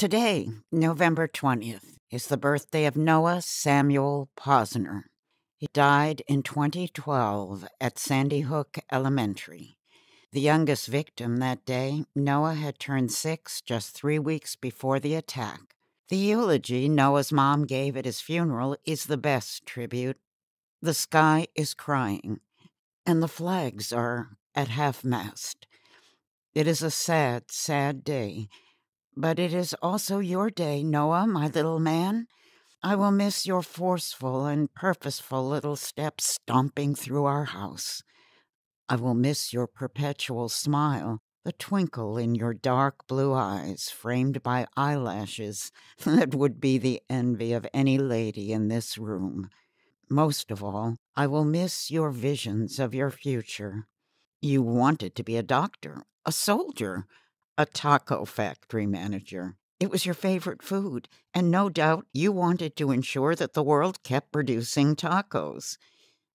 Today, November 20th, is the birthday of Noah Samuel Posner. He died in 2012 at Sandy Hook Elementary. The youngest victim that day, Noah had turned six just three weeks before the attack. The eulogy Noah's mom gave at his funeral is the best tribute. The sky is crying, and the flags are at half mast. It is a sad, sad day but it is also your day, Noah, my little man. I will miss your forceful and purposeful little steps stomping through our house. I will miss your perpetual smile, the twinkle in your dark blue eyes, framed by eyelashes that would be the envy of any lady in this room. Most of all, I will miss your visions of your future. You wanted to be a doctor, a soldier, a taco factory manager. It was your favorite food, and no doubt you wanted to ensure that the world kept producing tacos.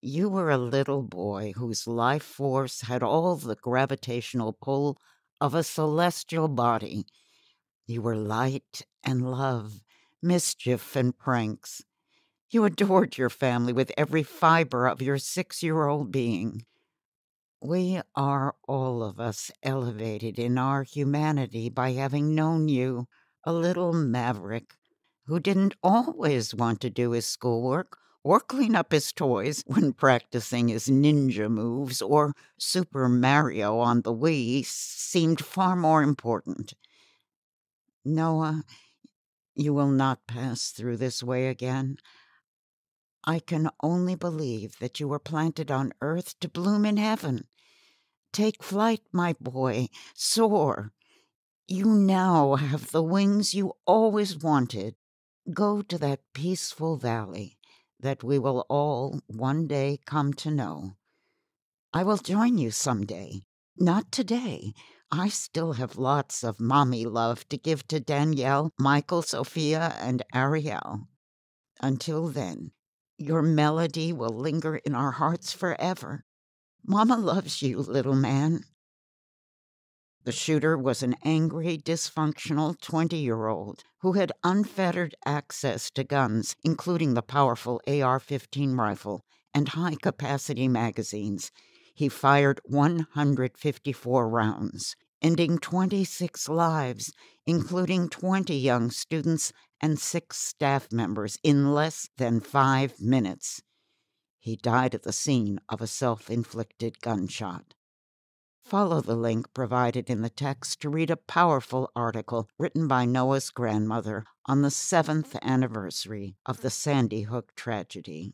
You were a little boy whose life force had all the gravitational pull of a celestial body. You were light and love, mischief and pranks. You adored your family with every fiber of your six year old being. We are all of us elevated in our humanity by having known you, a little maverick who didn't always want to do his schoolwork or clean up his toys when practicing his ninja moves or Super Mario on the Wii seemed far more important. Noah, you will not pass through this way again. I can only believe that you were planted on earth to bloom in heaven. Take flight, my boy, soar. You now have the wings you always wanted. Go to that peaceful valley that we will all one day come to know. I will join you some day. Not today. I still have lots of mommy love to give to Danielle, Michael, Sophia, and Ariel. Until then, your melody will linger in our hearts forever. Mama loves you, little man. The shooter was an angry, dysfunctional 20 year old who had unfettered access to guns, including the powerful AR 15 rifle and high capacity magazines. He fired 154 rounds, ending 26 lives, including 20 young students and six staff members, in less than five minutes. He died at the scene of a self inflicted gunshot. Follow the link provided in the text to read a powerful article written by Noah's grandmother on the seventh anniversary of the Sandy Hook tragedy.